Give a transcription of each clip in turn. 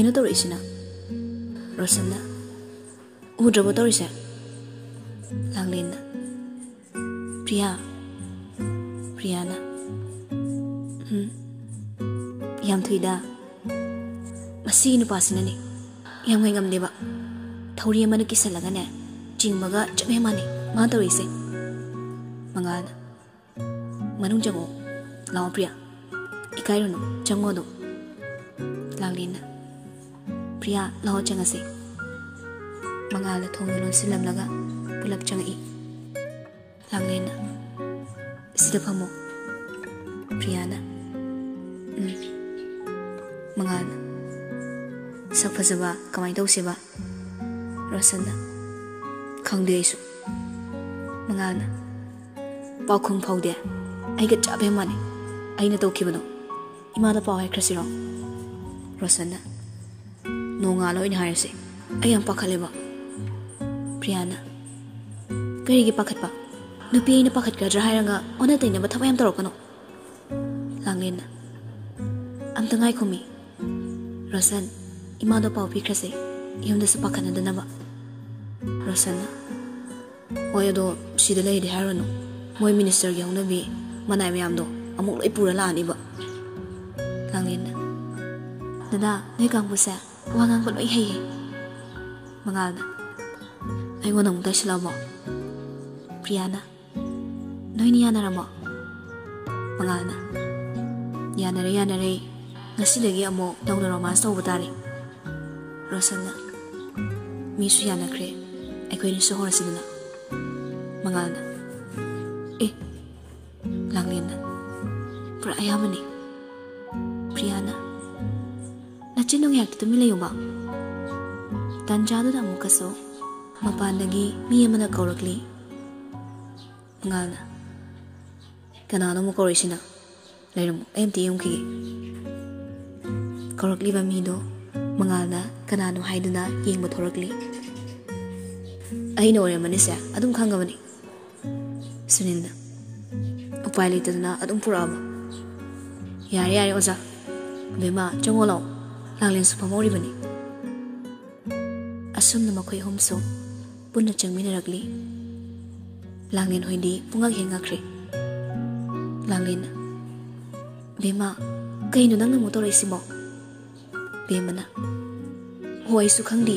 ꯀꯩꯅꯣ ꯇꯧꯔꯛꯏꯁꯤꯅ ꯔꯣꯁꯟꯅ ꯎꯗ꯭ꯔꯕꯣ ꯇꯧꯔꯤꯁꯦ ꯂꯥꯡꯂꯦꯟꯅ ꯄ꯭ꯔꯤꯌꯥ ꯄ꯭ꯔꯤꯌꯥꯅ ꯎꯝ ꯌꯥꯝ ꯊꯨꯏꯗ ꯃꯁꯤꯒꯤ ꯅꯨꯄꯥꯁꯤꯅꯅꯦ ꯌꯥꯝ ꯉꯥꯏ ꯉꯝꯗꯦꯕ ꯊꯧꯔꯤ ꯑꯃꯅ ꯀꯤꯁꯜꯂꯒꯅꯦ ꯆꯤꯡꯕꯒ ꯆꯞ ꯍꯦ ꯃꯥꯟꯅꯩ ꯃꯥ ꯇꯧꯔꯤꯁꯦ ꯃꯉꯥꯜꯅ ꯃꯅꯨꯡ ꯆꯪꯉꯣ ꯂꯥꯛꯑꯣ ꯄ꯭ꯔꯤꯌꯥ ꯏꯀꯥꯏꯔꯨꯅꯨ ꯆꯪꯉꯣ ꯑꯗꯨꯝ laglina priya laho chang ase mangala thong lon silam laga pulap chang i laglina sida phamo priyana um mangala sak phajaba kamai dau seba rosana khang de su mangala pau khong phau de ai ga chabe mane ai na to khibano imada pau hai krasiro ꯔꯣꯁꯟꯅ ꯅꯣꯡꯉꯥꯜꯂ ꯑꯣꯏꯅ ꯍꯥꯏꯔꯁꯤ ꯑꯩ ꯌꯥꯝ ꯄꯥꯈꯠꯂꯦꯕ ꯄ꯭ꯔꯤꯌꯥꯅ ꯀꯔꯤꯒꯤ ꯄꯥꯈꯠꯄ ꯅꯨꯄꯤ ꯑꯩꯅ ꯄꯥꯈꯠꯀꯗ꯭ꯔꯥ ꯍꯥꯏꯔꯒ ꯑꯣꯟꯅ ꯇꯩꯅꯕ ꯊꯕꯛ ꯌꯥꯝ ꯇꯧꯔꯛꯀꯅꯣ ꯂꯥꯡꯂꯦꯟꯅ ꯑꯝꯇ ꯉꯥꯏꯈꯣꯃꯤ ꯔꯣꯁꯟ ꯏꯃꯥꯗꯣ ꯄꯥꯎ ꯄꯤꯈ꯭ꯔꯁꯦ ꯌꯨꯝꯗꯁꯨ ꯄꯥꯈꯠꯅꯗꯅꯕ ꯔꯣꯁꯟꯅ ꯍꯣꯏ ꯑꯗꯣ ꯁꯤꯗ ꯂꯩꯔꯗꯤ ꯍꯥꯏꯔꯨꯅꯨ ꯃꯣꯏ ꯃꯤꯅꯤꯁꯇꯔꯒꯤ ꯍꯧꯅꯕꯤ ꯃꯅꯥꯏ ꯃꯌꯥꯝꯗꯣ ꯑꯃꯨꯛ ꯂꯣꯏ ꯄꯨꯔ ꯂꯥꯛꯑꯅꯤꯕ ꯂꯥꯡꯂꯦꯟꯅ ꯗꯗꯥ ꯅꯣꯏ ꯀꯥꯡꯕꯨꯁꯦ ꯋꯥ ꯉꯥꯡꯕ ꯂꯣꯏ ꯍꯩꯌꯦ ꯃꯉꯥꯜꯅ ꯑꯩꯉꯣꯟꯗ ꯑꯃꯨꯛ ꯇꯥꯏꯁꯤꯜꯂꯛꯑꯕꯣ ꯄ꯭ꯔꯤꯌꯥꯅ ꯅꯣꯏꯅꯤ ꯌꯥꯅꯔꯝꯃꯣ ꯃꯉꯥꯜꯅ ꯌꯥꯅꯔꯦ ꯌꯥꯅꯔꯦ ꯉꯁꯤꯗꯒꯤ ꯑꯃꯨꯛ ꯅꯧꯅ ꯔꯣꯃꯥꯟꯁ ꯇꯧꯕ ꯇꯥꯔꯦ ꯔꯣꯁꯟꯅ ꯃꯤꯁꯨ ꯌꯥꯅꯈ꯭ꯔꯦ ꯑꯩꯈꯣꯏꯅꯤꯁꯨ ꯍꯧꯔꯁꯤꯗꯅ ꯃꯉꯥꯜꯅ ꯑꯦ ꯂꯥꯡꯂꯦꯟꯅ ꯄꯨꯔꯥ ꯑꯌꯥꯝꯕꯅꯤ ꯄ꯭ꯔꯤꯌꯥꯅ ꯅꯆꯤꯟ ꯅꯨꯡꯌꯥꯛꯇ ꯇꯨꯃꯤꯟ ꯂꯩꯌꯨꯕ ꯇꯥꯟꯖꯥꯗꯨꯗ ꯑꯃꯨꯛꯀꯁꯨ ꯃꯄꯥꯟꯗꯒꯤ ꯃꯤ ꯑꯃꯅ ꯀꯧꯔꯛꯂꯤ ꯃꯉꯥꯜꯅ ꯀꯅꯥꯅꯣ ꯑꯃꯨꯛ ꯀꯧꯔꯛꯏꯁꯤꯅ ꯂꯩꯔꯝꯃꯨ ꯑꯩ ꯑꯝꯇ ꯌꯦꯡꯈꯤꯒꯦ ꯀꯧꯔꯛꯂꯤꯕ ꯃꯤꯗꯣ ꯃꯉꯥꯜꯅ ꯀꯅꯥꯅꯣ ꯍꯥꯏꯗꯨꯅ ꯌꯦꯡꯕ ꯊꯣꯔꯛꯂꯤ ꯑꯩꯅ ꯑꯣꯏꯔꯝꯃꯅꯤꯁꯦ ꯑꯗꯨꯝ ꯈꯪꯉꯕꯅꯤ ꯁꯨꯅꯤꯜꯅ ꯎꯄꯥꯏ ꯂꯩꯇꯗꯅ ꯑꯗꯨꯝ ꯄꯨꯔꯛꯑꯕ ꯌꯥꯔꯦ ꯌꯥꯔꯦ ꯑꯣꯖꯥ ꯕꯦꯝꯃ ꯆꯪꯉꯣ ꯂꯥꯛꯑꯣ ꯂꯥꯡꯂꯦꯟꯁꯨ ꯐꯝꯍꯧꯔꯤꯕꯅꯤ ꯑꯁꯨꯝꯅ ꯃꯈꯣꯏ ꯑꯍꯨꯝꯁꯨ ꯄꯨꯟꯅ ꯆꯪꯃꯤꯟꯅꯔꯛꯂꯤ ꯂꯥꯡꯂꯦꯟ ꯍꯣꯏꯗꯤ ꯄꯨꯡꯉꯛ ꯍꯦꯛ ꯉꯛꯈ꯭ꯔꯦ ꯂꯥꯡꯂꯦꯟꯅ ꯕꯦꯝꯃ ꯀꯩꯅꯣ ꯅꯪꯅ ꯑꯃꯨꯛ ꯇꯧꯔꯛꯏꯁꯤꯕꯣ ꯕꯦꯝꯃꯅ ꯍꯣ ꯑꯩꯁꯨ ꯈꯪꯗꯦ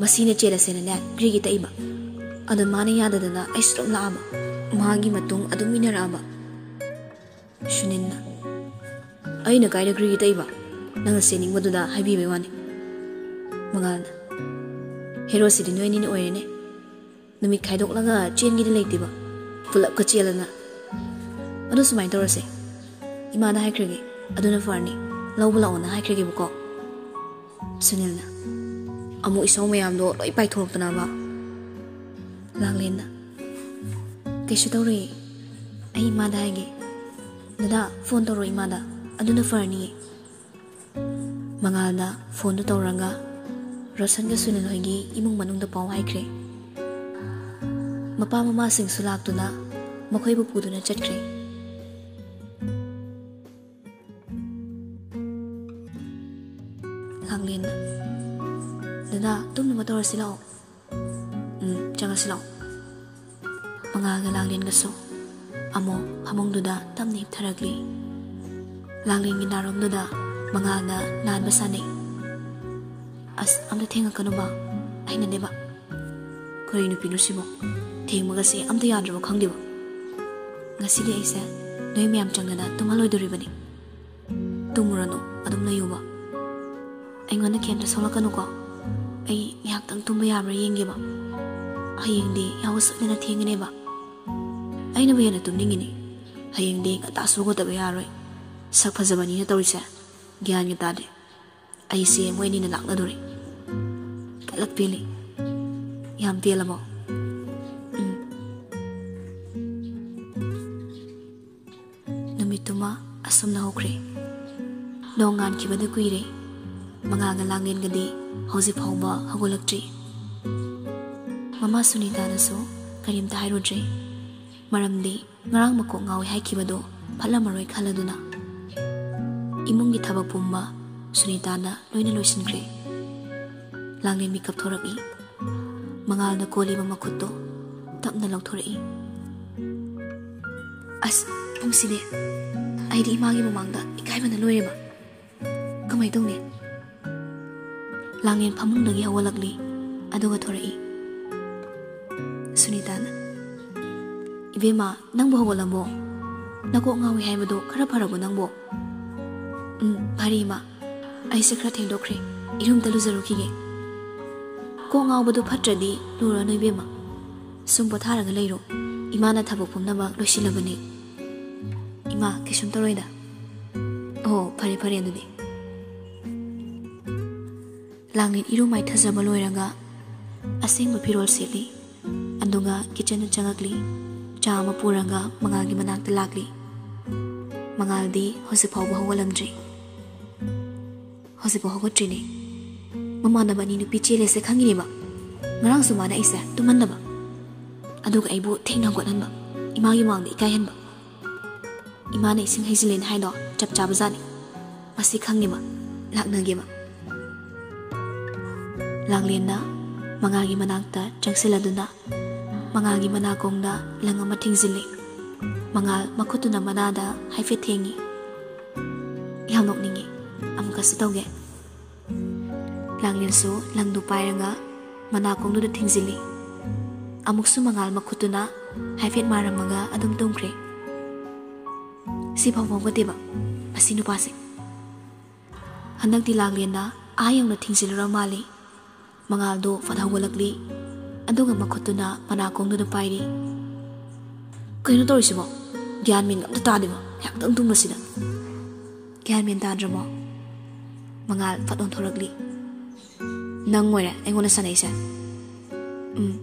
ꯃꯁꯤꯅ ꯆꯦꯜꯂꯁꯦꯅꯅꯦ ꯒ꯭ꯔꯤꯒꯤ ꯇꯛꯏꯕ ꯑꯗ ꯃꯥꯅ ꯌꯥꯗꯗꯅ ꯑꯩꯁꯨ ꯑꯗꯨꯝ ꯂꯥꯛꯑꯕ ꯃꯥꯒꯤ ꯃꯇꯨꯡ ꯑꯗꯨꯝ ꯏꯟꯅꯔꯛꯑꯕ ꯁꯨꯅꯤꯜꯅ ꯑꯩꯅ ꯀꯥꯏꯗ ꯒ꯭ꯔꯤꯒꯤ ꯇꯛꯏꯕ ꯅꯪꯅ ꯆꯦꯟꯅꯤꯡꯕꯗꯨꯗ ꯍꯥꯏꯕꯤꯕꯩ ꯋꯥꯅꯤ ꯃꯉꯥꯜꯅ ꯍꯦꯔꯣꯁꯤꯗꯤ ꯅꯣꯏꯅꯤꯅ ꯑꯣꯏꯔꯦꯅꯦ ꯅꯨꯃꯤꯠ ꯈꯥꯏꯗꯣꯛꯂꯒ ꯆꯦꯟꯒꯤꯗꯤ ꯂꯩꯇꯦꯕ ꯄꯨꯂꯞꯀ ꯆꯦꯜꯂꯅ ꯑꯗꯨ ꯁꯨꯃꯥꯏꯅ ꯇꯧꯔꯁꯦ ꯏꯃꯥꯗ ꯍꯥꯏꯈ꯭ꯔꯒꯦ ꯑꯗꯨꯅ ꯐꯔꯅꯤ ꯂꯧꯕ ꯂꯥꯛꯑꯣꯅ ꯍꯥꯏꯈ꯭ꯔꯒꯦꯕꯀꯣ ꯁꯨꯅꯤꯜꯅ ꯑꯃꯨꯛ ꯏꯁꯧ ꯃꯌꯥꯝꯗꯣ ꯂꯣꯏ ꯄꯥꯏꯊꯣꯔꯛꯇꯅꯕ ꯂꯥꯡꯂꯦꯟꯅ ꯀꯩꯁꯨ ꯇꯧꯔꯣꯏꯌꯦ ꯑꯩ ꯏꯃꯥꯗ ꯍꯥꯏꯒꯦ ꯗꯗꯥ ꯐꯣꯟ ꯇꯧꯔꯣ ꯏꯃꯥꯗ ꯑꯗꯨꯅ ꯐꯔꯅꯤꯌꯦ ꯃꯉꯥꯜꯅ ꯐꯣꯟꯗꯨ ꯇꯧꯔꯒ ꯔꯣꯁꯟꯒ ꯁꯨꯅꯤꯜ ꯍꯣꯏꯒꯤ ꯏꯃꯨꯡ ꯃꯅꯨꯡꯗ ꯄꯥꯎ ꯍꯥꯏꯈ꯭ꯔꯦ ꯃꯄꯥ ꯃꯃꯥꯁꯤꯡꯁꯨ ꯂꯥꯛꯇꯨꯅ ꯃꯈꯣꯏꯕꯨ ꯄꯨꯗꯨꯅ ꯆꯠꯈ꯭ꯔꯦ ꯂꯥꯡꯂꯦꯟꯅ ꯗꯗꯥ ꯇꯨꯝꯅꯕ ꯇꯧꯔꯁꯤ ꯂꯥꯛꯑꯣ ꯎꯝ ꯆꯪꯉꯁꯤ ꯂꯥꯛꯑꯣ ꯃꯉꯥꯜꯒ ꯂꯥꯡꯂꯦꯟꯒꯁꯨ ꯑꯃꯨꯛ ꯐꯃꯨꯡꯗꯨꯗ ꯇꯞꯅ ꯍꯤꯞꯊꯔꯛꯂꯤ ꯂꯥꯡꯂꯦꯟꯒꯤ ꯅꯥꯔꯣꯝꯗꯨꯗ ꯃꯉꯥꯜꯅ ꯅꯥꯟꯕ ꯁꯥꯟꯅꯩ ꯑꯁ ꯑꯝꯇ ꯊꯦꯡꯉꯛꯀꯅꯨꯕ ꯑꯩꯅꯅꯦꯕ ꯀꯔꯤ ꯅꯨꯄꯤꯅꯣ ꯁꯤꯕꯣ ꯊꯦꯡꯕꯒꯁꯦ ꯑꯝꯇ ꯌꯥꯗ꯭ꯔꯕ ꯈꯪꯗꯦꯕ ꯉꯁꯤꯗꯤ ꯑꯩꯁꯦ ꯅꯣꯏ ꯃꯌꯥꯝ ꯆꯪꯗꯅ ꯇꯨꯝꯍꯜꯂꯣꯏꯗꯣꯔꯤꯕꯅꯤ ꯇꯨꯝꯃꯨꯔꯅꯨ ꯑꯗꯨꯝ ꯂꯩꯌꯨꯕ ꯑꯩꯉꯣꯟꯗ ꯀꯩꯝꯇ ꯁꯣꯛꯂꯛꯀꯅꯨꯀꯣ ꯑꯩ ꯉꯥꯏꯍꯥꯛꯇꯪ ꯇꯨꯝꯕ ꯌꯥꯕ꯭ꯔꯥ ꯌꯦꯡꯒꯦꯕ ꯍꯌꯦꯡꯗꯤ ꯌꯥꯍꯧ ꯁꯣꯏꯗꯅ ꯊꯦꯡꯒꯅꯦꯕ ꯑꯩꯅꯕꯨ ꯍꯦꯟꯅ ꯇꯨꯝꯅꯤꯡꯉꯤꯅꯤ ꯍꯌꯦꯡꯗꯤ ꯉꯟꯇꯥ ꯁꯨꯒꯗꯕ ꯌꯥꯔꯣꯏ ꯁꯛ ꯐꯖꯕꯅꯤꯅ ꯇꯧꯔꯤꯁꯦ gyan yu tade ai se moi ni na nak na dori kalak pili yam pila mo numituma asam na hokre no ngan ki bada kuire mga ga langin gadi hozi phawba hagolak tri mama sunita na so karim ta hai rodre maramdi ngarang mako ngawi hai ki bado phala maroi khala duna ꯏꯃꯨꯡꯒꯤ ꯊꯕꯛ ꯄꯨꯝꯕ ꯁꯨꯅꯤꯇꯥꯅ ꯂꯣꯏꯅ ꯂꯣꯏꯁꯤꯟꯈ꯭ꯔꯦ ꯂꯥꯡꯂꯦꯟ ꯃꯤꯀꯞ ꯊꯣꯔꯛꯏ ꯃꯉꯥꯜꯅ ꯀꯣꯜꯂꯤꯕ ꯃꯈꯨꯠꯇꯣ ꯇꯞꯅ ꯂꯧꯊꯣꯔꯛꯏ ꯑꯁ ꯄꯨꯡꯁꯤꯗꯤ ꯑꯩꯗꯤ ꯏꯃꯥꯒꯤ ꯃꯃꯥꯡꯗ ꯏꯀꯥꯏꯕꯅ ꯂꯣꯏꯔꯦꯕ ꯀꯃꯥꯏ ꯇꯧꯅꯤ ꯂꯥꯡꯂꯦꯟ ꯐꯃꯨꯡꯗꯒꯤ ꯍꯧꯒꯠꯂꯛꯂꯤ ꯑꯗꯨꯒ ꯊꯣꯔꯛꯏ ꯁꯨꯅꯤꯇꯥꯅ ꯏꯕꯦꯝꯃ ꯅꯪꯕꯨ ꯍꯧꯒꯠꯂꯝꯕꯣ ꯅꯀꯣꯛ ꯉꯥꯎꯏ ꯍꯥꯏꯕꯗꯣ ꯈꯔ ꯐꯔꯕꯣ ꯅꯪꯕꯣ ꯎꯝ ꯐꯔꯦ ꯏꯃꯥ ꯑꯩꯁꯦ ꯈꯔ ꯊꯦꯡꯗꯣꯛꯈ꯭ꯔꯦ ꯏꯔꯨꯝꯇ ꯂꯨꯖꯔꯨꯈꯤꯒꯦ ꯀꯣꯛ ꯉꯥꯎꯕꯗꯨ ꯐꯠꯇ꯭ꯔꯗꯤ ꯂꯨꯔꯅꯨ ꯏꯕꯦꯝꯃ ꯁꯨꯝ ꯄꯣꯊꯥꯔꯒ ꯂꯩꯔꯣ ꯏꯃꯥꯅ ꯊꯕꯛ ꯄꯨꯝꯅꯃꯛ ꯂꯣꯏꯁꯤꯜꯂꯕꯅꯤ ꯏꯃꯥ ꯀꯩꯁꯨꯝ ꯇꯧꯔꯣꯏꯗ ꯑꯣ ꯐꯔꯦ ꯐꯔꯦ ꯑꯗꯨꯗꯤ ꯂꯥꯡꯂꯦꯟ ꯏꯔꯨ ꯃꯥꯏꯊꯖꯕ ꯂꯣꯏꯔꯒ ꯑꯁꯦꯡꯕ ꯐꯤꯔꯣꯜ ꯁꯦꯠꯂꯤ ꯑꯗꯨꯒ ꯀꯤꯆꯟꯗ ꯆꯪꯉꯛꯂꯤ ꯆꯥ ꯑꯃ ꯄꯨꯔꯒ ꯃꯉꯥꯜꯒꯤ ꯃꯅꯥꯛꯇ ꯂꯥꯛꯂꯤ ꯃꯉꯥꯜꯗꯤ ꯍꯧꯖꯤꯛ ꯐꯥꯎꯕ ꯍꯧꯒꯠꯂꯝꯗ꯭ꯔꯤ hose bo hogo trini mama na bani nupi chele se khangi ni ba ngarang su mana isa, tu man na ba adu ga ibu, thing na godan ba ima gi mang ni kai han ba ima nei sing haizilin hai no chap chap za ni masi khangi ma lak na gi ma lang len na manga gi manang ta changsela duna manga gi mana kong da langa ma thing zili manga makhutu na mana da, hai fe thengi yam nok ningi kasu tauge langlin su lang du pairanga mana kong nu da thingjili amuk su mangal ma khutuna haifet maramaga adum tumkre si phang phang ba, masi nu pasik handak ti langlin na ayang na thingjil ra mali. Mangal do phadhang walakli aduga ma khutuna mana kong nu da pairi kaino torisimo gyan min ngam ta dima yak tang tum masida gyan min ta dramo mangal paton thorakli nang ngoi ra engona sanai sa um mm.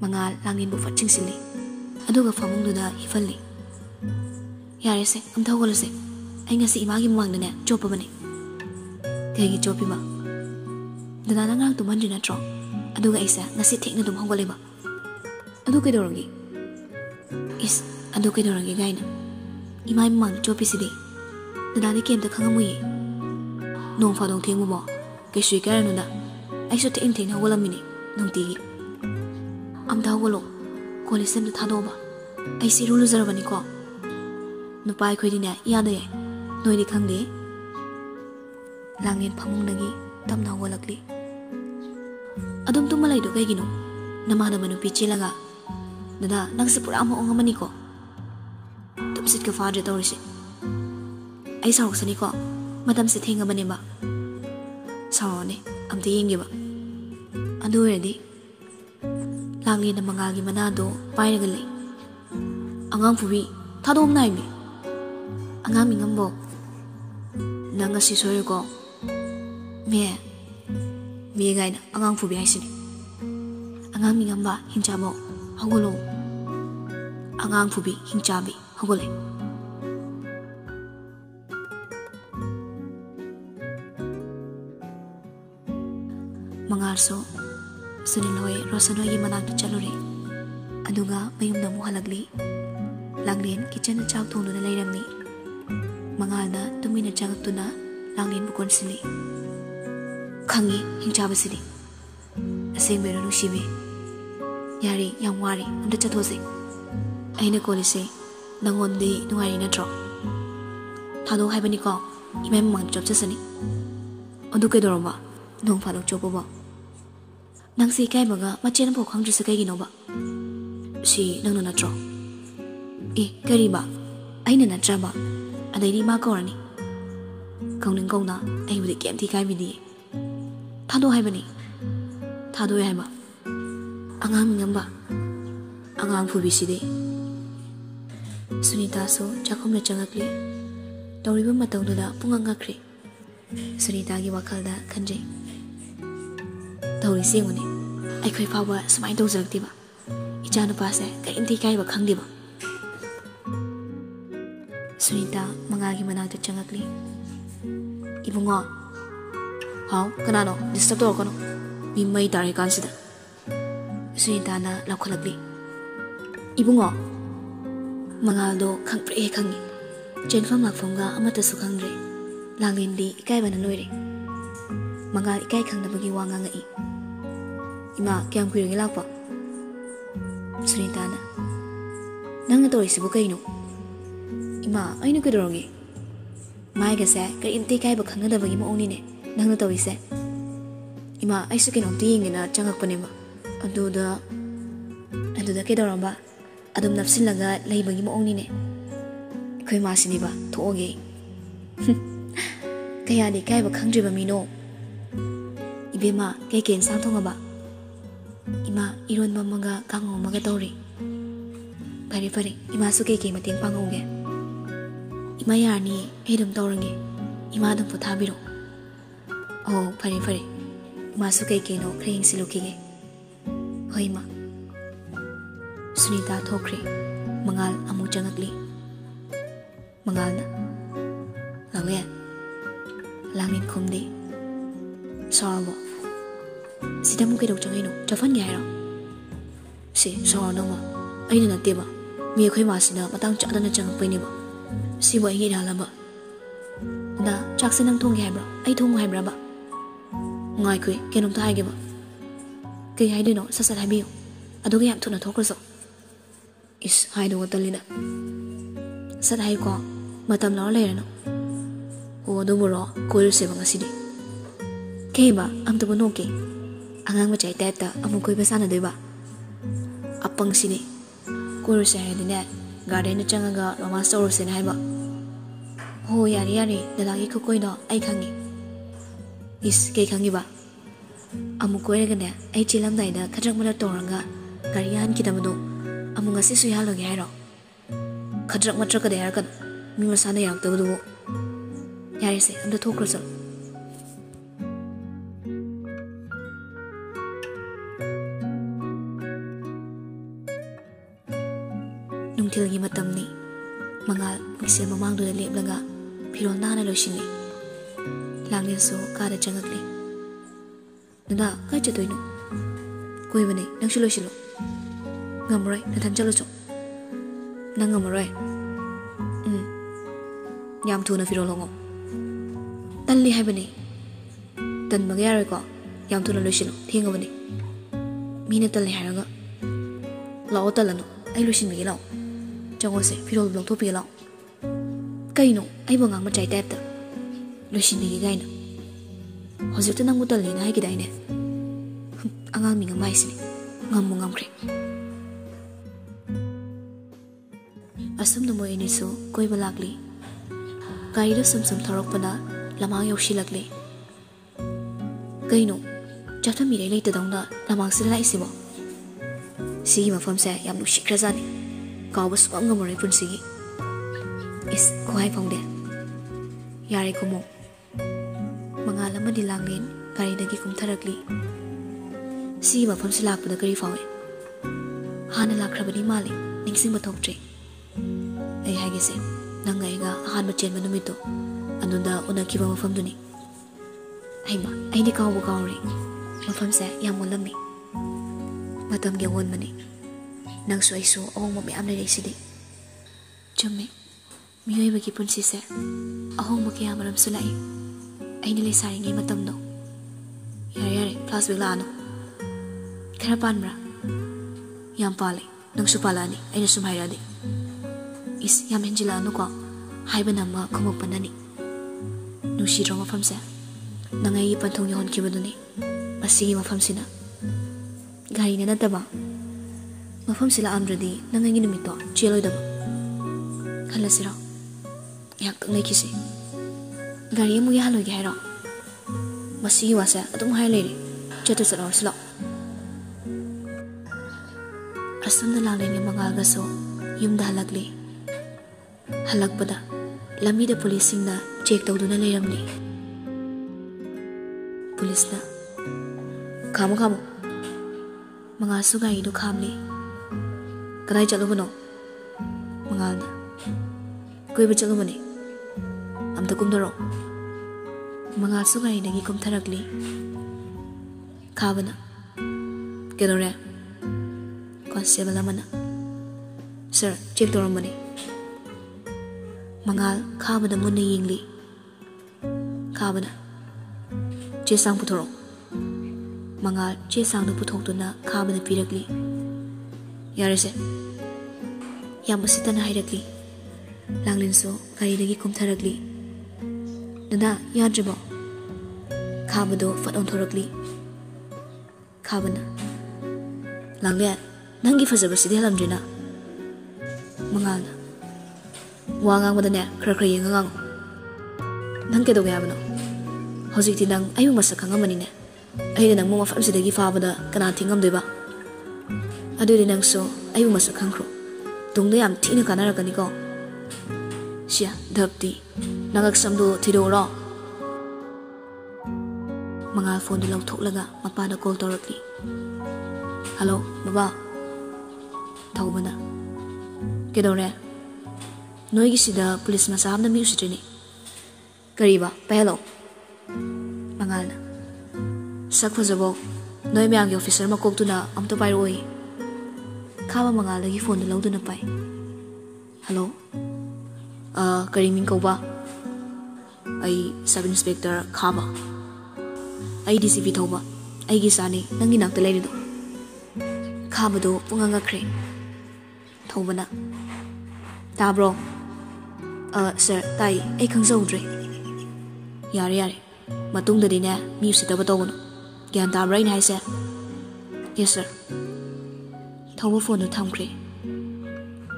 mangal langin bu fatching sili. Aduga famung du da hifalli yare se am thau gol anh ainga si imagi muang da ne chopa bane thegi chopi ma. Dana nang tu manji na tro. Aduga isa ngasi thek na dum hong gole ma adu kai dorangi is adu kai dorangi gaina imai mang chopi sidi dana ne kem ta khanga muyi nong pha dong theng mo ke sui ka nu da ai su tem theng hawala mini nong ti gi am da hawalo ko le sem tha do ba ai si ru lu zar ba ni ko nu pai khoi di na ya de noi ni khang de langin phamung na gi tam na hawalak li adum tum malai do kai gi no nama na manu pi chelaga dada nang se pura mo ong mani ko tum sit ka fa de tawri se ai sa rok sani ko ꯃꯇꯝꯁꯦ ꯊꯦꯡꯉꯕꯅꯦꯕ ꯁꯥꯎꯔꯛꯑꯣꯅꯦ ꯑꯝꯇ ꯌꯦꯡꯒꯦꯕ ꯑꯗꯨ ꯑꯣꯏꯔꯗꯤ ꯂꯥꯡꯂꯦꯟꯅ ꯃꯉꯥꯜꯒꯤ ꯃꯅꯥꯗꯣ ꯄꯥꯏꯔꯒ ꯂꯩ ꯑꯉꯥꯡ ꯐꯨꯕꯤ ꯊꯥꯗꯣꯛꯑꯝ ꯅꯥꯏꯃꯤ ꯑꯉꯥꯡ ꯃꯤꯉꯝꯕꯣ ꯅꯪ ꯉꯁꯤ ꯁꯣꯏꯔꯦꯀꯣ ꯃꯦ ꯃꯦ ꯒꯥꯏꯅ ꯑꯉꯥꯡ ꯐꯨꯕꯤ ꯍꯥꯏꯁꯤꯅꯤ ꯑꯉꯥꯡ ꯃꯤꯉꯝꯕ ꯍꯤꯡꯆꯥꯕꯣ Marso, Sunil hoy Rosan hoy manakta chaluri. Aduga mayum na muhalagli. Langlin kitchen na chak thong na layramni. Mangal na tumi na chak tuna langlin bukon sili. Khangi hinchaba sili. Asing bero nu shibi. Yari yang wari amda chathosi. Aina kolise nangondi nungari na tro. Thado hai bani ko imam mang chop chasani. Adu ke doroma nong phalok chopobo. ꯐꯥꯗꯣꯛ ꯆꯣꯞꯄꯕꯣ ꯅꯪꯁꯦ ꯏꯀꯥꯏꯕꯒ ꯃꯆꯦꯠ ꯑꯃꯐꯥꯎ ꯈꯪꯗ꯭ꯔꯤꯁꯦ ꯀꯩꯒꯤꯅꯣꯕ ꯁꯤ ꯅꯪꯅ ꯅꯠꯇ꯭ꯔꯣ ꯑꯦ ꯀꯔꯤꯕ ꯑꯩꯅ ꯅꯠꯇ꯭ꯔꯕ ꯑꯗꯩꯗꯤ ꯏꯃꯥ ꯀꯧꯔꯅꯤ ꯀꯧꯅꯤꯡ ꯀꯧꯅ ꯑꯩꯕꯨꯗꯤ ꯀꯩꯝꯇ ꯏꯀꯥꯏꯕꯤꯗꯤꯌꯦ ꯊꯥꯗꯣꯛ ꯍꯥꯏꯕꯅꯤ ꯊꯥꯗꯣꯛꯑꯦ ꯍꯥꯏꯕ ꯑꯉꯥꯡ ꯃꯤꯉꯝꯕ ꯑꯉꯥꯡ ꯐꯨꯕꯤꯁꯤꯗꯤ ꯁꯨꯅꯤꯇꯥꯁꯨ ꯆꯥꯛꯈꯨꯝꯗ ꯆꯪꯉꯛꯂꯤ ꯇꯧꯔꯤꯕ ꯃꯇꯧꯗꯨꯗ ꯄꯨꯡꯉꯛ ꯉꯛꯈ꯭ꯔꯦ ꯁꯨꯅꯤꯇꯥꯒꯤ ꯋꯥꯈꯜꯗ ꯈꯟꯖꯩ ꯇꯧꯔꯤꯁꯦ ꯌꯦꯡꯉꯨꯅꯦ ꯑꯩꯈꯣꯏ ꯐꯥꯎꯕ ꯁꯨꯃꯥꯏꯅ ꯇꯧꯖꯔꯛꯇꯦꯕ ꯏꯆꯥ ꯅꯨꯄꯥꯁꯦ ꯀꯔꯤꯝꯇ ꯏꯀꯥꯏꯕ ꯈꯪꯗꯦꯕ ꯁꯨꯅꯤꯇꯥ ꯃꯉꯥꯒꯤ ꯃꯅꯥꯛꯇ ꯆꯪꯉꯛꯂꯤ ꯏꯕꯨꯡꯉꯣ ꯍꯥꯎ ꯀꯅꯥꯅꯣ ꯗꯤꯁꯇꯔꯕ ꯇꯧꯔꯛꯀꯅꯣ ꯃꯤ ꯃꯩ ꯇꯥꯔꯤ ꯀꯥꯟꯁꯤꯗ ꯁꯨꯅꯤꯇꯥꯅ ꯂꯧꯈꯠꯂꯛꯂꯤ ꯏꯕꯨꯡꯉꯣ ꯃꯉꯥꯜꯗꯣ ꯈꯪꯄ꯭ꯔꯦ ꯈꯪꯉꯤ ꯆꯦꯟꯐꯝ ꯂꯥꯛꯐꯝꯒ ꯑꯃꯠꯇꯁꯨ ꯈꯪꯗ꯭ꯔꯦ ꯂꯥꯡꯂꯦꯟꯗꯤ ꯏꯀꯥꯏꯕꯅ ꯂꯣꯏꯔꯦ ꯃꯉꯥꯜ ꯏꯀꯥꯏ ꯈꯪꯗꯕꯒꯤ ꯋꯥ ꯉꯥꯡꯉꯛꯏ ima kyam kuiring lakpa sunita na nang to isibu kaino ima ainu kidorogi mai ga sa ka inte kai ba khanga da bagi ma oni ne nang to ise ima aisu kino tiing na changak pane ma adu da adu da kidorom ba adum napsin laga lai bagi ma oni ne khoi ma sini ba thoge kaya de kai ba khangri ba mino ibema kai ken sang thonga ba 마가 강어마가 떠오리 파리 파리 이마수 깨게 마팅 방어게 이마 야니 이름 떠오르게 이마 등 포타비로 어 파리 파리 이마수 깨게노 크레잉 실로키게 어 이마 수니다 토크리 mangal amu jangakli mangal na langya langin khumdi sorbo sida mu kai dok changai no chafan ya ro si so no ma ai na te ba mi khoi ma sina matang cha da na chang pai ni ba si ba hi da la ba na chak se nang thong ge bra ai thong hai bra ba ngai khoi ke nom ta hai ge ba ke hai de no sa sa hai bi adu ge yam thu na thok so is, hai do ta li na sa hai ko matam lo le no o do bo ro ko ru se ba ngasi di ke ba am to no ke angang ma chai ta ta amu koi ba sana de ba apang sini kuru ru se hai ne garden changa ga roma store se hai ba ho yari yari da la ko koi no ai khangi is ke khangi ba amu koi ga ne ai chilam dai da khajak mala toranga gari han ki da amu ngasi su ya lo ge hai ro khajak matra ka de har ka mi ma sana yak ta bu yari se am da thok ro ꯅꯨꯡꯊꯤꯜꯒꯤ ꯃꯇꯝꯅꯤ ꯃꯉꯥꯜ ꯃꯤꯡꯁꯦꯜ ꯃꯃꯥꯡꯗꯨꯗ ꯂꯦꯞꯂꯒ ꯐꯤꯔꯣꯜ ꯅꯥꯟꯅ ꯂꯣꯏꯁꯤꯜꯂꯤ ꯂꯥꯡꯂꯦꯟꯁꯨ ꯀꯥꯗ ꯆꯪꯉꯛꯂꯤ ꯅꯅꯥ ꯀꯥꯏ ꯆꯠꯇꯣꯏꯅꯣ ꯀꯣꯏꯕꯅꯦ ꯅꯪꯁꯨ ꯂꯣꯏꯁꯤꯜꯂꯣ ꯉꯝꯃꯔꯣꯏ ꯅꯊꯟ ꯆꯠꯂꯨꯆꯣ ꯅꯪ ꯉꯝꯃꯔꯣꯏ ꯎꯝ ꯌꯥꯝ ꯊꯨꯅ ꯐꯤꯔꯣꯜ ꯍꯣꯡꯉꯣ ꯇꯜꯂꯤ ꯍꯥꯏꯕꯅꯤ ꯇꯟꯕꯒ ꯌꯥꯔꯣꯏꯀꯣ ꯌꯥꯝ ꯊꯨꯅ ꯂꯣꯏꯁꯤꯜꯂꯣ ꯊꯦꯡꯉꯕꯅꯤ ꯃꯤꯅ ꯇꯜꯂꯦ ꯍꯥꯏꯔꯒ ꯂꯥꯛꯑꯣ ꯇꯜꯂꯅꯨ ꯑꯩ ꯂꯣꯏꯁꯤꯟꯕꯤꯒꯦ ꯂꯥꯛꯑꯣ ꯆꯪꯉꯣꯁꯦ ꯐꯤꯔꯣꯜ ꯂꯧꯊꯣꯛꯄꯤꯒꯦ ꯂꯥꯛꯑꯣ ꯀꯩꯅꯣ ꯑꯩꯕꯨ ꯑꯉꯥꯡ ꯃꯆꯥꯏ ꯇꯥꯏꯞꯇ ꯂꯣꯏꯁꯤꯟꯕꯤꯒꯦ ꯀꯥꯏꯅ ꯍꯧꯖꯤꯛꯇ ꯅꯪꯕꯨ ꯇꯜꯂꯦꯅ ꯍꯥꯏꯈꯤꯗꯥꯏꯅꯦ ꯑꯉꯥꯡ ꯃꯤ ꯑꯃ ꯍꯥꯏꯁꯤꯅꯦ ꯉꯝꯃꯨ ꯉꯝꯈ꯭ꯔꯦ ꯑꯁꯨꯝꯅ ꯃꯣꯏ ꯑꯅꯤꯁꯨ ꯀꯣꯏꯕ ꯂꯥꯛꯂꯤ ꯒꯥꯔꯤꯗ ꯁꯨꯝ ꯁꯨꯝ ꯊꯧꯔꯛꯄꯅ ꯂꯃꯥꯡ ꯌꯧꯁꯤꯜꯂꯛꯂꯤ ꯀꯩꯅꯣ ꯆꯠꯐꯝ ꯃꯤꯔꯩ ꯂꯩꯇꯗꯧꯅ ꯂꯃꯥꯡꯁꯤꯗ ꯂꯥꯛꯏꯁꯤꯕꯣ ꯁꯤꯒꯤ ꯃꯐꯝꯁꯦ ꯌꯥꯝ ꯅꯨꯡꯁꯤꯈ꯭ꯔꯖꯥꯠꯅꯤ காவ சுவாங்க முறை புன்சிகி is kuhai phong de yare ko mo mga lama ni lang nin gari na gi kung tarakli si ma pham silak pa na gari fawe hana lakra ba ni mali ning sing batok tre ai hage se nang ai ga han ba chen ma numito anunda una ki ba pham duni ai ma ai ni kaw ba kaw re ma pham sa ya mo lami matam ge won mani ꯅꯪꯁꯨ ꯑꯩꯁꯨ ꯑꯍꯣꯡꯕ ꯃꯌꯥꯝ ꯂꯩꯔꯛꯏꯁꯤꯗꯤ ꯆꯨꯝꯃꯤ ꯃꯤꯑꯣꯏꯕꯒꯤ ꯄꯨꯟꯁꯤꯁꯦ ꯑꯍꯣꯡꯕ ꯀꯌꯥ ꯃꯔꯝꯁꯨ ꯂꯥꯛꯏ ꯑꯩꯅ ꯂꯩꯁꯥꯔꯤꯉꯩ ꯃꯇꯝꯗꯣ ꯌꯥꯔꯦ ꯌꯥꯔꯦ ꯐ꯭ꯂꯥꯁꯕꯦꯛ ꯂꯥꯛꯑꯅꯨ ꯈꯔ ꯄꯥꯟꯕ꯭ꯔꯥ ꯌꯥꯝ ꯄꯥꯜꯂꯦ ꯅꯪꯁꯨ ꯄꯥꯜꯂꯛꯑꯅꯤ ꯑꯩꯅ ꯁꯨꯝ ꯍꯥꯏꯔꯛꯑꯗꯤ ꯏꯁ ꯌꯥꯝ ꯍꯦꯟꯖꯤꯜꯂꯛꯑꯅꯨꯀꯣ ꯍꯥꯏꯕꯅ ꯑꯃ ꯈꯨꯝꯃꯛꯄꯅꯅꯤ ꯅꯨꯡꯁꯤꯗ꯭ꯔꯣ ꯃꯐꯝꯁꯦ ꯅꯪ ꯑꯩꯒꯤ ꯄꯟꯊꯨꯡ ꯌꯧꯍꯟꯈꯤꯕꯗꯨꯅꯤ ꯃꯁꯤꯒꯤ ꯃꯐꯝꯁꯤꯅ ꯒꯥꯔꯤꯅ ꯅꯠꯇꯕ ꯃꯐꯝꯁꯤ ꯂꯥꯛꯑꯝꯗ꯭ꯔꯗꯤ ꯅꯪ ꯑꯩꯒꯤ ꯅꯨꯃꯤꯠꯇꯣ ꯆꯦꯜꯂꯣꯏꯗꯕ ꯈꯜꯂꯁꯤꯔꯣ ꯉꯥꯏꯍꯥꯛꯇꯪ ꯂꯩꯈꯤꯁꯤ ꯒꯥꯔꯤ ꯑꯃꯨꯛ ꯌꯥꯍꯜꯂꯣꯏꯒꯦ ꯍꯥꯏꯔꯣ ꯃꯁꯤꯒꯤ ꯋꯥꯁꯦ ꯑꯗꯨꯝ ꯍꯥꯏ ꯂꯩꯔꯦ ꯆꯠꯇ ꯆꯠꯍꯧꯔꯁꯤ ꯂꯥꯛꯑꯣ ꯑꯁꯨꯝꯅ ꯂꯥꯛꯂꯤꯉꯩ ꯃꯉꯥꯜꯒꯁꯨ ꯌꯨꯝꯗ ꯍꯜꯂꯛꯂꯤ ꯍꯜꯂꯛꯄꯗ ꯂꯝꯕꯤꯗ ꯄꯨꯂꯤꯁꯁꯤꯡꯅ ꯆꯦꯛ ꯇꯧꯗꯨꯅ ꯂꯩꯔꯝꯂꯤ ꯄꯨꯂꯤꯁꯅ ꯈꯥꯝꯃꯣ ꯈꯥꯝꯃꯣ ꯃꯉꯥꯜꯁꯨ ꯒꯥꯔꯤꯗꯨ ꯈꯥꯝꯂꯤ ꯀꯗꯥꯏ ꯆꯠꯂꯨꯕꯅꯣ ꯃꯉꯥꯜꯅ ꯀꯣꯏꯕ ꯆꯠꯂꯨꯕꯅꯤ ꯑꯝꯇ ꯀꯨꯝꯊꯔꯛꯑꯣ ꯃꯉꯥꯜꯁꯨ ꯒꯥꯔꯤꯗꯒꯤ ꯀꯨꯝꯊꯔꯛꯂꯤ ꯈꯥꯕꯅ ꯀꯩꯗꯧꯔꯦ ꯀꯣꯟꯁꯇꯦꯕꯜ ꯑꯃꯅ ꯁꯥꯔ ꯆꯦꯛ ꯇꯧꯔꯝꯕꯅꯤ ꯃꯉꯥꯜ ꯈꯥꯕꯗ ꯃꯨꯟꯅ ꯌꯦꯡꯂꯤ ꯈꯥꯕꯅ ꯆꯦ ꯆꯥꯡ ꯄꯨꯊꯣꯔꯛꯑꯣ ꯃꯉꯥꯜ ꯆꯦ ꯆꯥꯡꯗꯨ ꯄꯨꯊꯣꯛꯇꯨꯅ ꯈꯥꯕꯅ ꯄꯤꯔꯛꯂꯤ ꯌꯥꯔꯦꯁꯦ ꯌꯥꯝ ꯎꯁꯤꯠꯇꯅ ꯍꯥꯏꯔꯛꯂꯤ ꯂꯥꯡꯂꯦꯟꯁꯨ ꯒꯥꯔꯤꯗꯒꯤ ꯀꯨꯝꯊꯔꯛꯂꯤ ꯗꯗꯥ ꯌꯥꯗ꯭ꯔꯤꯕꯣ ꯈꯥꯕꯗꯣ ꯐꯠ ꯑꯣꯟꯊꯣꯔꯛꯂꯤ ꯈꯥꯕꯅ ꯂꯥꯡꯂꯦꯟ ꯅꯪꯒꯤ ꯐꯖꯕꯁꯤꯗꯤ ꯍꯦꯜꯂꯝꯗ꯭ꯔꯤꯅ ꯃꯉꯥꯜꯅ ꯋꯥ ꯉꯥꯡꯕꯗꯅꯦ ꯈꯔ ꯈꯔ ꯌꯦꯡꯉ ꯉꯥꯡꯉꯨ ꯅꯪ ꯀꯩꯗꯧꯒꯦ ꯍꯥꯏꯕꯅꯣ ꯍꯧꯖꯤꯛꯇꯤ ꯅꯪ ꯑꯩꯕꯨ ꯃꯁꯛ ꯈꯪꯉꯝꯃꯅꯤꯅꯦ ꯑꯩꯅ ꯅꯪꯕꯨ ꯃꯐꯝꯁꯤꯗꯒꯤ ꯐꯥꯕꯗ ꯀꯅꯥ ꯊꯤꯡꯉꯝꯗꯣꯏꯕ ꯑꯗꯨꯗꯤ ꯅꯪꯁꯨ ꯑꯩꯕꯨ ꯃꯁꯛ ꯈꯪꯈ꯭ꯔꯣ ꯇꯨꯡꯗ ꯌꯥꯝ ꯊꯤꯅ ꯀꯥꯟꯅꯔꯛꯀꯅꯤꯀꯣ ꯁꯤꯌꯥ ꯙꯞꯇꯤ ꯅꯉꯛ ꯁꯝꯗꯨ ꯊꯤꯗꯣꯛꯎꯔꯣ ꯃꯉꯥꯜ ꯐꯣꯟꯗꯨ ꯂꯧꯊꯣꯛꯂꯒ ꯃꯄꯥꯗ ꯀꯣꯜ ꯇꯧꯔꯛꯂꯤ ꯍꯜꯂꯣ ꯕꯕꯥ ꯊꯧꯕꯅ ꯀꯩꯗꯧꯔꯦ ꯅꯣꯏꯒꯤꯁꯤꯗ ꯄꯨꯂꯤꯁ ꯃꯆꯥ ꯑꯃꯅ ꯃꯤ ꯎꯁꯤꯠꯇ꯭ꯔꯤꯅꯤ ꯀꯔꯤꯕ ꯄꯥꯏꯍꯜꯂꯣ ꯃꯉꯥꯜꯅ ꯁꯛ ꯐꯖꯕꯧ ꯅꯣꯏ ꯃꯌꯥꯝꯒꯤ ꯑꯣꯐꯤꯁꯔ ꯃꯀꯣꯛꯇꯨꯅ ꯑꯝꯇ ꯄꯥꯏꯔꯛꯑꯣꯏ ꯈꯥꯕ ꯃꯉꯥꯜꯗꯒꯤ ꯐꯣꯟꯗꯨ ꯂꯧꯗꯨꯅ ꯄꯥꯏ ꯍꯜꯂꯣ ꯀꯔꯤ ꯃꯤꯡ ꯀꯧꯕ ꯑꯩ ꯁꯕ ꯏꯟꯁꯄꯦꯛꯇꯔ ꯈꯥꯕ ꯑꯩ ꯗꯤ ꯁꯤ ꯄꯤ ꯊꯧꯕ ꯑꯩꯒꯤ ꯏꯆꯥꯅꯤ ꯅꯪꯒꯤ ꯅꯥꯛꯇ ꯂꯩꯔꯤꯗꯣ ꯈꯥꯕꯗꯣ ꯄꯨꯡꯉꯛꯈ꯭ꯔꯦ ꯊꯧꯕꯅ ꯇꯥꯕ꯭ꯔꯣ ꯁꯥꯔ ꯇꯥꯏ ꯑꯩ ꯈꯪꯖꯍꯧꯗ꯭ꯔꯦ ꯌꯥꯔꯦ ꯌꯥꯔꯦ ꯃꯇꯨꯡꯗꯗꯤꯅꯦ ꯃꯤ ꯎꯁꯤꯠꯇꯕ ꯇꯧꯒꯅꯨ ꯒ꯭ꯌꯥꯟ ꯇꯥꯕ꯭ꯔꯥ ꯑꯩꯅ ꯍꯥꯏꯁꯦ yes sir thawa phone nu thamkre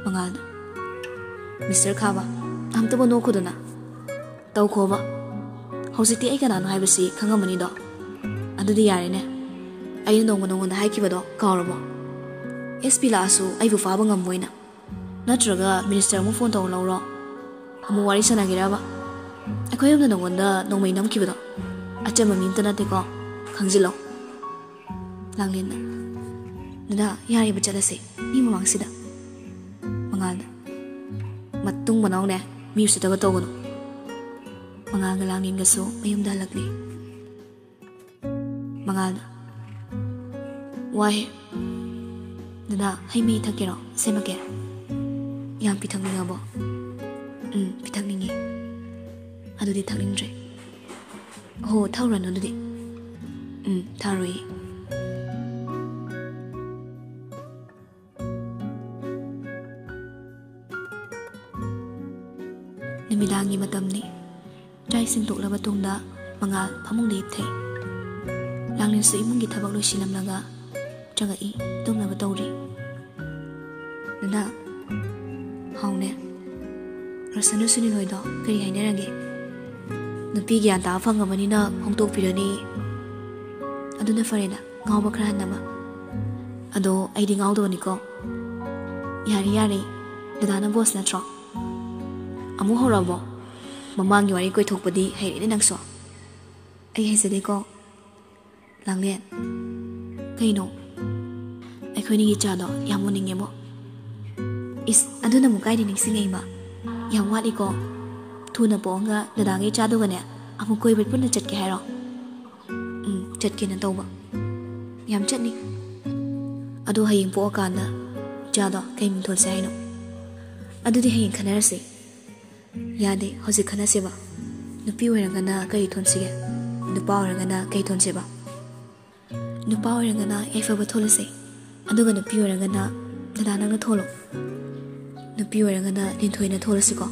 mangal mr khawa am tabo no khudana tau khowa hositi ai kana no haibasi khangamani do adudi yare ne ai no ngono ngono hai kiba do ba, sp la su ai bu fa ba ngam moina natraga minister mu phone tong lo ro amu wari sana gira ba akhoi yom na ngonda nongmei nam kiba do achama min tana te ko khangji lo lang lên ꯗꯗꯥ ꯌꯥꯔꯤꯕ ꯆꯠꯂꯁꯦ ꯃꯤ ꯃꯃꯥꯡꯁꯤꯗ ꯃꯉꯥꯜꯅ ꯃꯇꯨꯡ ꯃꯅꯥꯎꯅꯦ ꯃꯤ ꯎꯁꯤꯠꯇꯕ ꯇꯧꯒꯅꯨ ꯃꯉꯥꯜꯒ ꯂꯥꯡꯂꯦꯟꯒꯁꯨ ꯃꯌꯨꯝꯗ ꯍꯜꯂꯛꯂꯤ ꯃꯉꯥꯜꯅ ꯋꯥꯍꯦ ꯗꯗꯥ ꯍꯩ ꯃꯍꯤ ꯊꯛꯀꯦꯔꯣ ꯁꯦꯝꯃꯛꯀꯦ ꯌꯥꯝ ꯄꯤꯊꯛꯅꯤꯡꯉꯕꯣ ꯎꯝ ꯄꯤꯊꯛꯅꯤꯡꯉꯤ ꯑꯗꯨꯗꯤ ꯊꯛꯅꯤꯡꯗ꯭ꯔꯦ ꯍꯣ ꯊꯧꯔꯅꯨ ꯑꯗꯨꯗꯤ ꯎꯝ ꯊꯥꯔꯣꯏꯌꯦ ꯅꯨꯃꯤꯗꯥꯡꯒꯤ ꯃꯇꯝꯅꯤ ꯆꯥꯛ ꯏꯁꯤꯡ ꯇꯣꯛꯂꯕ ꯃꯇꯨꯡꯗ ꯃꯉꯥꯜ ꯐꯃꯨꯡꯗ ꯍꯤꯞꯊꯩ ꯂꯥꯡꯂꯦꯟꯁꯨ ꯏꯃꯨꯡꯒꯤ ꯊꯕꯛ ꯂꯣꯏꯁꯤꯜꯂꯝꯂꯒ ꯆꯪꯉꯛꯏ ꯇꯨꯝꯅꯕ ꯇꯧꯔꯤ ꯗꯗꯥ ꯍꯥꯎꯅꯦ ꯔꯣꯁꯟꯅ ꯁꯨꯅꯤꯜ ꯍꯣꯏꯗꯣ ꯀꯔꯤ ꯍꯥꯏꯅꯔꯒꯦ ꯅꯨꯄꯤ ꯒ꯭ꯌꯥꯟ ꯇꯥꯕ ꯐꯪꯉꯕꯅꯤꯅ ꯍꯣꯡꯗꯣꯛꯄꯤꯔꯅꯤ ꯑꯗꯨꯅ ꯐꯔꯦꯗ ꯉꯥꯎꯕ ꯈꯔ ꯍꯟꯅꯕ ꯑꯗꯣ ꯑꯩꯗꯤ ꯉꯥꯎꯗꯕꯅꯤꯀꯣ ꯌꯥꯔꯦ ꯌꯥꯔꯦ ꯗꯗꯥꯅ ꯕꯣꯁ ꯅꯠꯇ꯭ꯔꯣ ꯑꯃꯨꯛ ꯍꯧꯔꯕꯣ ꯃꯃꯥꯡꯒꯤ ꯋꯥꯔꯤ ꯀꯣꯏꯊꯣꯛꯄꯗꯤ ꯍꯩꯔꯦꯅꯦ ꯅꯪꯁꯨ ꯑꯩ ꯍꯩꯖꯗꯦꯀꯣ ꯂꯥꯡꯂꯦꯟ ꯀꯩꯅꯣ ꯑꯩꯈꯣꯏꯅꯤꯒꯤ ꯆꯥꯗꯣ ꯌꯥꯝ ꯃꯨꯟꯅꯤꯡꯉꯦꯕꯣ ꯏꯁ ꯑꯗꯨꯅ ꯑꯃꯨꯛ ꯀꯥꯏꯗ ꯅꯤꯡꯁꯤꯡꯉꯛꯏꯕ ꯌꯥꯝ ꯋꯥꯠꯂꯤꯀꯣ ꯊꯨꯅ ꯄꯣꯛꯑꯒ ꯗꯗꯥꯒꯤ ꯆꯥꯗꯨꯒꯅꯦ ꯑꯃꯨꯛ ꯀꯣꯏꯕ ꯄꯨꯟꯅ ꯆꯠꯀꯦ ꯍꯥꯏꯔꯣ ꯎꯝ ꯆꯠꯀꯦꯅ ꯇꯧꯕ ꯌꯥꯝ ꯆꯠꯅꯤ ꯑꯗꯣ ꯍꯌꯦꯡ ꯄꯣꯛꯑꯀꯥꯟꯗ ꯆꯥꯗꯣ ꯀꯩ ꯃꯤꯡꯊꯣꯜꯁꯦ ꯍꯥꯏꯅꯣ ꯑꯗꯨꯗꯤ ꯍꯌꯦꯡ ꯈꯟꯅꯔꯁꯤ 要得，好几颗那些吧。你比我人个他可以同齐的，你把我人跟他可以同齐吧。你把人跟他，你发不脱了噻。你跟我比我人个他，那打那个脱了。你比我人跟他，你脱，你脱了是讲。